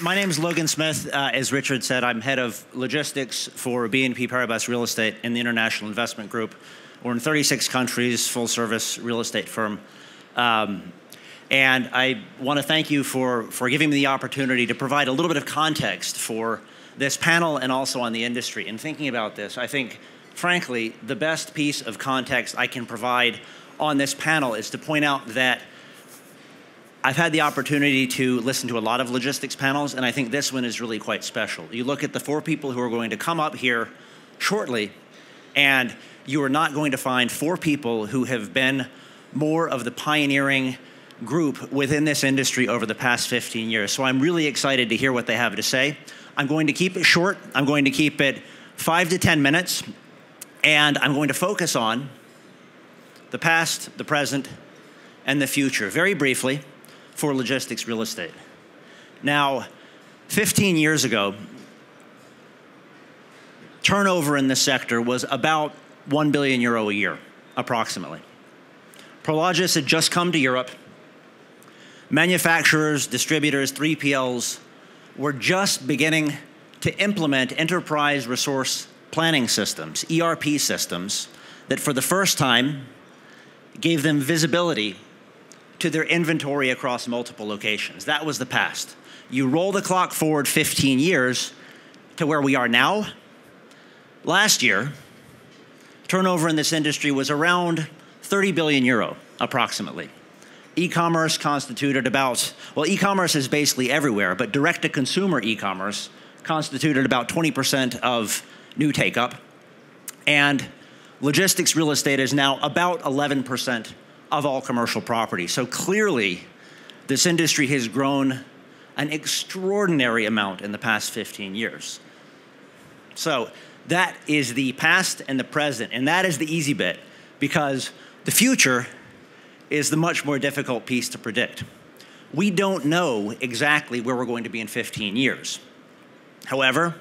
My name is Logan Smith. Uh, as Richard said, I'm head of logistics for BNP Paribas Real Estate in the International Investment Group. We're in 36 countries, full service real estate firm. Um, and I want to thank you for, for giving me the opportunity to provide a little bit of context for this panel and also on the industry. In thinking about this, I think, frankly, the best piece of context I can provide on this panel is to point out that I've had the opportunity to listen to a lot of logistics panels, and I think this one is really quite special. You look at the four people who are going to come up here shortly, and you are not going to find four people who have been more of the pioneering group within this industry over the past 15 years. So I'm really excited to hear what they have to say. I'm going to keep it short. I'm going to keep it five to 10 minutes, and I'm going to focus on the past, the present, and the future. Very briefly, for logistics real estate. Now, 15 years ago, turnover in this sector was about 1 billion euro a year, approximately. Prologis had just come to Europe. Manufacturers, distributors, 3PLs were just beginning to implement enterprise resource planning systems, ERP systems, that for the first time gave them visibility to their inventory across multiple locations. That was the past. You roll the clock forward 15 years to where we are now. Last year, turnover in this industry was around 30 billion euro, approximately. E commerce constituted about, well, e commerce is basically everywhere, but direct to consumer e commerce constituted about 20% of new take up. And logistics real estate is now about 11% of all commercial property. So clearly, this industry has grown an extraordinary amount in the past 15 years. So that is the past and the present, and that is the easy bit because the future is the much more difficult piece to predict. We don't know exactly where we're going to be in 15 years. However,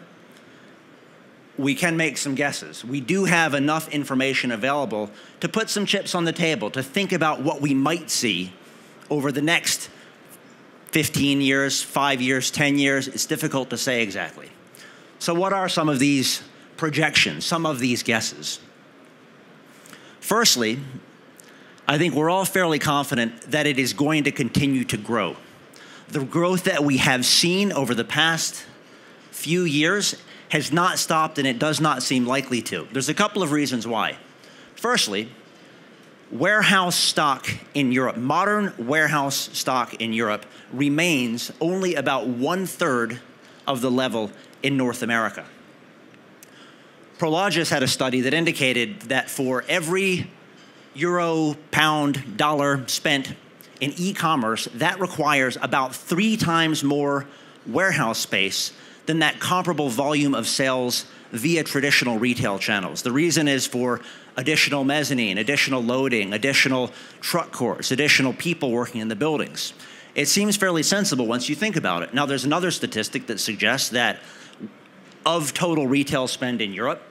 we can make some guesses. We do have enough information available to put some chips on the table, to think about what we might see over the next 15 years, five years, 10 years. It's difficult to say exactly. So, what are some of these projections, some of these guesses? Firstly, I think we're all fairly confident that it is going to continue to grow. The growth that we have seen over the past few years has not stopped and it does not seem likely to. There's a couple of reasons why. Firstly, warehouse stock in Europe, modern warehouse stock in Europe remains only about one third of the level in North America. Prologis had a study that indicated that for every euro, pound, dollar spent in e commerce, that requires about three times more warehouse space than that comparable volume of sales via traditional retail channels. The reason is for additional mezzanine, additional loading, additional truck courts, additional people working in the buildings. It seems fairly sensible once you think about it. Now, there's another statistic that suggests that of total retail spend in Europe,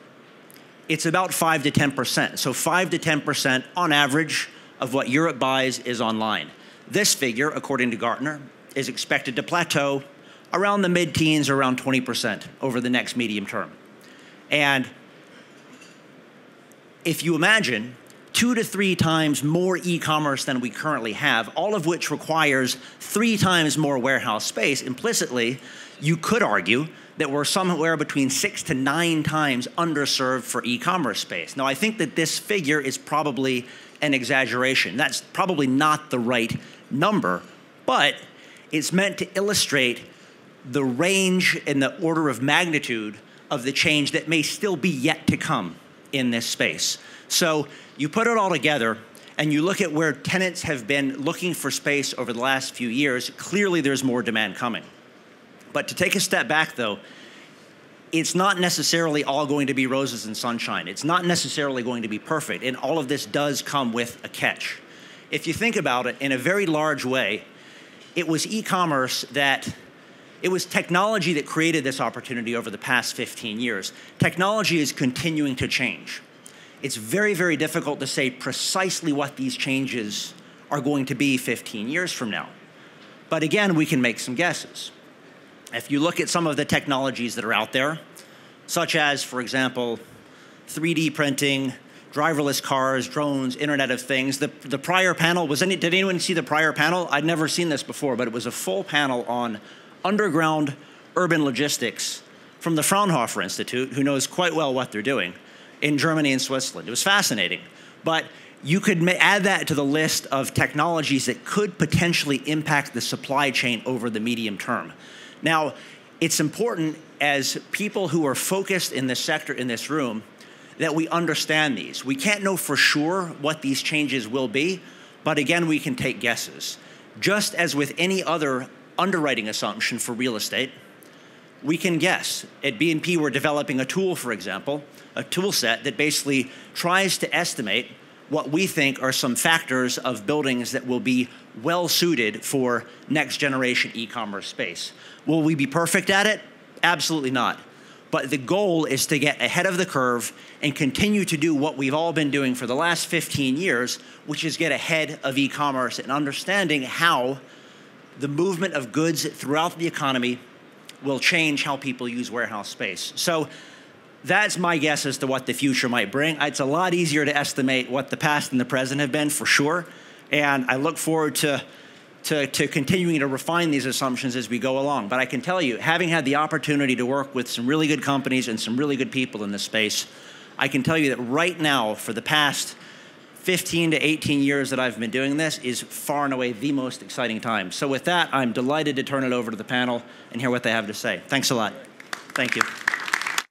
it's about 5 to 10%. So, 5 to 10% on average of what Europe buys is online. This figure, according to Gartner, is expected to plateau around the mid teens or around 20% over the next medium term. And if you imagine two to three times more e commerce than we currently have, all of which requires three times more warehouse space, implicitly, you could argue that we're somewhere between six to nine times underserved for e commerce space. Now, I think that this figure is probably an exaggeration. That's probably not the right number, but it's meant to illustrate the range and the order of magnitude of the change that may still be yet to come in this space. So you put it all together and you look at where tenants have been looking for space over the last few years, clearly there's more demand coming. But to take a step back though, it's not necessarily all going to be roses and sunshine. It's not necessarily going to be perfect. And all of this does come with a catch. If you think about it in a very large way, it was e commerce that it was technology that created this opportunity over the past 15 years. Technology is continuing to change. It's very, very difficult to say precisely what these changes are going to be 15 years from now. But again, we can make some guesses. If you look at some of the technologies that are out there, such as, for example, 3D printing, driverless cars, drones, Internet of Things. The, the prior panel was any, did anyone see the prior panel? I'd never seen this before, but it was a full panel on underground urban logistics from the Fraunhofer Institute, who knows quite well what they're doing in Germany and Switzerland. It was fascinating. But you could add that to the list of technologies that could potentially impact the supply chain over the medium term. Now, it's important as people who are focused in this sector in this room that we understand these. We can't know for sure what these changes will be, but again, we can take guesses. Just as with any other underwriting assumption for real estate, we can guess. At BNP, we're developing a tool, for example, a tool set that basically tries to estimate what we think are some factors of buildings that will be well suited for next generation e commerce space. Will we be perfect at it? Absolutely not. But the goal is to get ahead of the curve and continue to do what we've all been doing for the last 15 years, which is get ahead of e commerce and understanding how the movement of goods throughout the economy will change how people use warehouse space. So that's my guess as to what the future might bring. It's a lot easier to estimate what the past and the present have been for sure. And I look forward to to, to continuing to refine these assumptions as we go along. But I can tell you, having had the opportunity to work with some really good companies and some really good people in this space, I can tell you that right now, for the past 15 to 18 years that I've been doing this, is far and away the most exciting time. So, with that, I'm delighted to turn it over to the panel and hear what they have to say. Thanks a lot. Thank you.